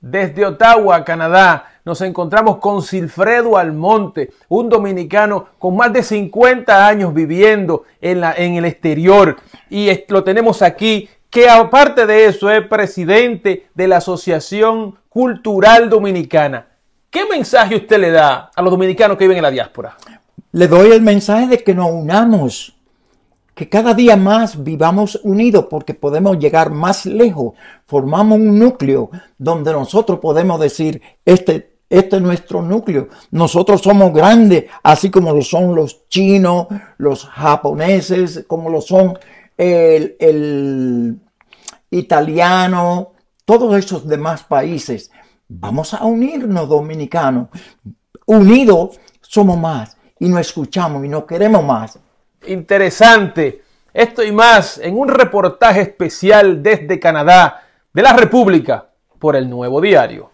Desde Ottawa, Canadá, nos encontramos con Silfredo Almonte, un dominicano con más de 50 años viviendo en, la, en el exterior. Y lo tenemos aquí, que aparte de eso es presidente de la Asociación Cultural Dominicana. ¿Qué mensaje usted le da a los dominicanos que viven en la diáspora? Le doy el mensaje de que nos unamos que cada día más vivamos unidos porque podemos llegar más lejos. Formamos un núcleo donde nosotros podemos decir, este, este es nuestro núcleo. Nosotros somos grandes, así como lo son los chinos, los japoneses, como lo son el, el italiano, todos esos demás países. Vamos a unirnos, dominicanos. Unidos somos más y nos escuchamos y nos queremos más interesante. Esto y más en un reportaje especial desde Canadá, de la República, por el Nuevo Diario.